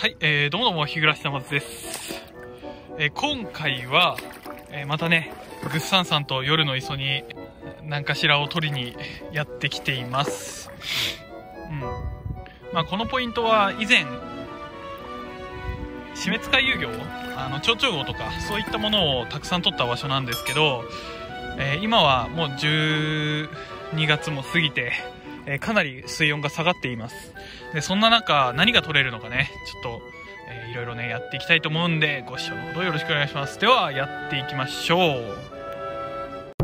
はい、えー、どうもどうも、日暮さまずです。えー今回は、えーまたね、ぐっさんさんと夜の磯に何かしらを取りにやってきています。うん。まあ、このポイントは以前、死滅回遊魚あの、蝶々号とか、そういったものをたくさん取った場所なんですけど、えー今はもう12月も過ぎて、えーかなり水温が下がっています。で、そんな中、何が取れるのかね、ちょっと、えーいろいろね、やっていきたいと思うんで、ご視聴のほどよろしくお願いします。では、やっていきましょう。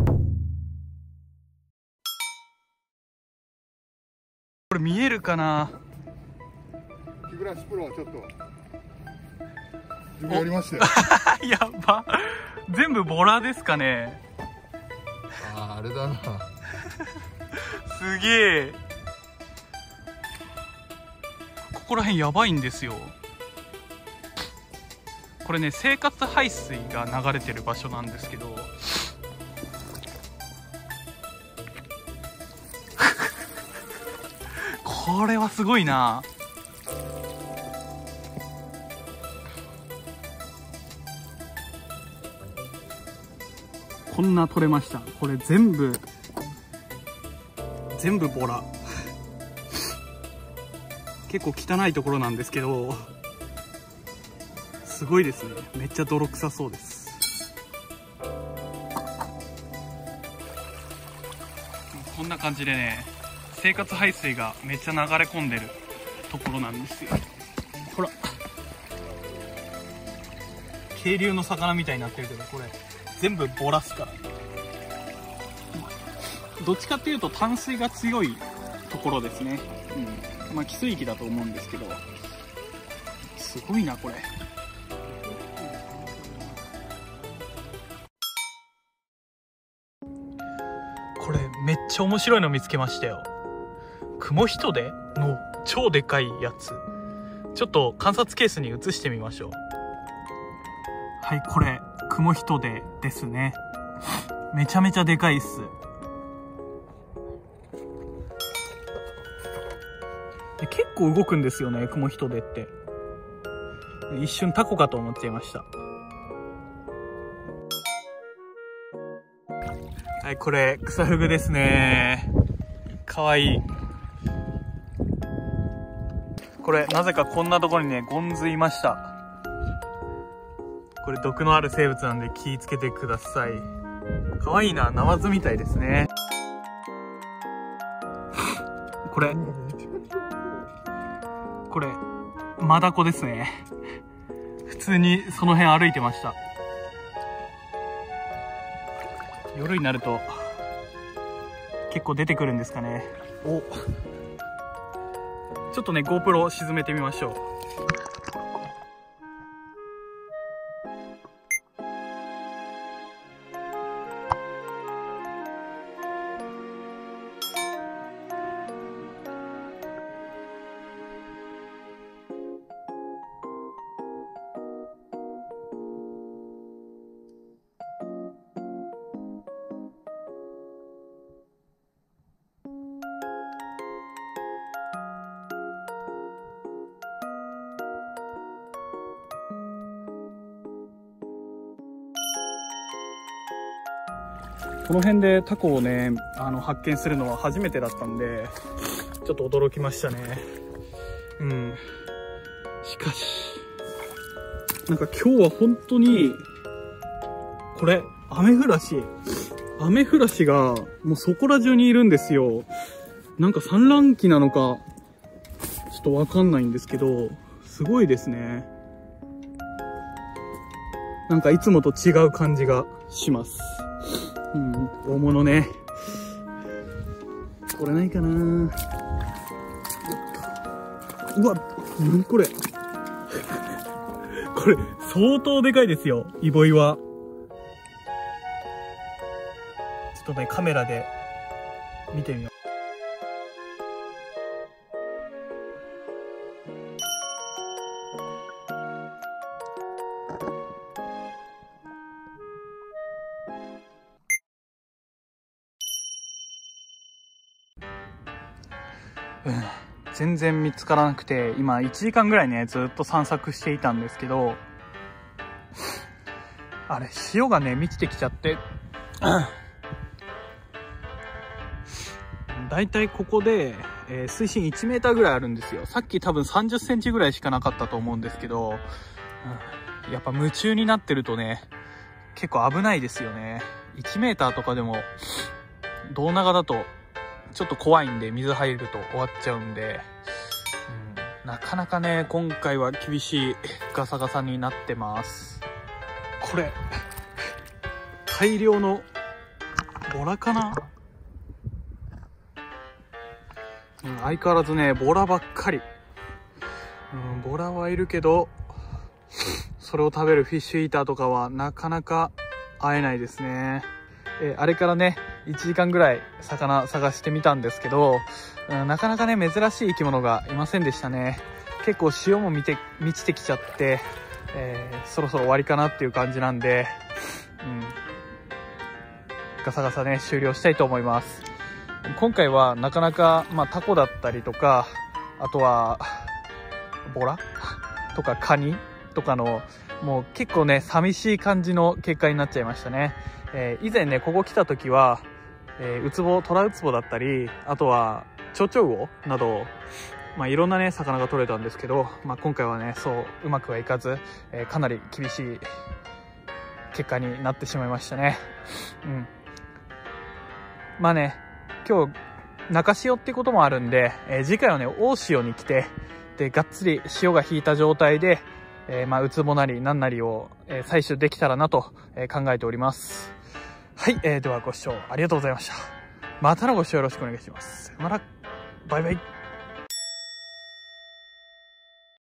これ見えるかな？日暮プロはちょっとやりましたよ やば。全部ボラですかねあああれだな すげえ。ここら辺やばいんですよ。これね、生活排水が流れてる場所なんですけど、これはすごいな。こんな取れました。これ全部、全部ボラ。結構汚いところなんですけどすごいですね。めっちゃ泥臭そうです。こんな感じでね生活排水がめっちゃ流れ込んでるところなんですよ。ほら。渓流の魚みたいになってるけどこれ全部ボラすからどっちかっていうと淡水が強いところですね。うん。まあ、汽水域だと思うんですけど。すごいな、これ。これ、めっちゃ面白いの見つけましたよ。クモヒトデの超でかいやつ。ちょっと観察ケースに移してみましょう。はい、これ、クモヒトデですね。めちゃめちゃでかいっす。で結構動くんですよね、クモヒトデって。一瞬タコかと思っちゃいました。はい、これ、クサフグですね。かわいい。これ、なぜかこんなところにね、ゴンズいました。これ、毒のある生物なんで気ぃつけてください。かわいいな、ナマズみたいですね。これ、これ、マダコですね。普通にその辺歩いてました。夜になると、結構出てくるんですかね。おちょっとね、GoPro 沈めてみましょう。この辺でタコをね、あの、発見するのは初めてだったんで、ちょっと驚きましたね。うん。しかし、なんか今日は本当に、これ、アメフラシ。アメフラシが、もうそこら中にいるんですよ。なんか産卵期なのか、ちょっとわかんないんですけど、すごいですね。なんかいつもと違う感じがします。大物ね。これないかなうわ、何これ。これ、相当でかいですよ、イボイは。ちょっとね、カメラで見てみよう。うん。全然見つからなくて、今1時間ぐらいね、ずっと散策していたんですけど、あれ、潮がね、満ちてきちゃって、だいたいここで、えー水深1メーターぐらいあるんですよ。さっき多分30センチぐらいしかなかったと思うんですけど、うんやっぱ夢中になってるとね、結構危ないですよね。1メーターとかでも、胴長だと、ちょっと怖いんで、水入ると終わっちゃうんで、なかなかね、今回は厳しいガサガサになってます。これ、大量のボラかな？うん、相変わらずね、ボラばっかり。うん、ボラはいるけど、それを食べるフィッシュイーターとかはなかなか会えないですね。えあれからね、1時間ぐらい魚探してみたんですけど、うんなかなかね、珍しい生き物がいませんでしたね。結構潮も見て、満ちてきちゃって、えーそろそろ終わりかなっていう感じなんで、うん、ガサガサね、終了したいと思います。今回はなかなか、まあ、タコだったりとか、あとは、ボラ？とかカニ？とかの、もう結構ね、寂しい感じの結果になっちゃいましたね。えー以前ね、ここ来た時は、えーウツボ、トラウツボだったり、あとは、チョウチョウゴなど、まあ、いろんなね、魚が取れたんですけど、まあ、今回はね、そう、うまくはいかず、えーかなり厳しい結果になってしまいましたね。うん。まあね、今日、中潮ってこともあるんで、えー次回はね、大潮に来て、で、がっつり潮が引いた状態で、えーまあ、ウツボなり何なりを、え採取できたらなと、え考えております。はい、えーではご視聴ありがとうございました。またのご視聴よろしくお願いします。さよなら。バイバイ。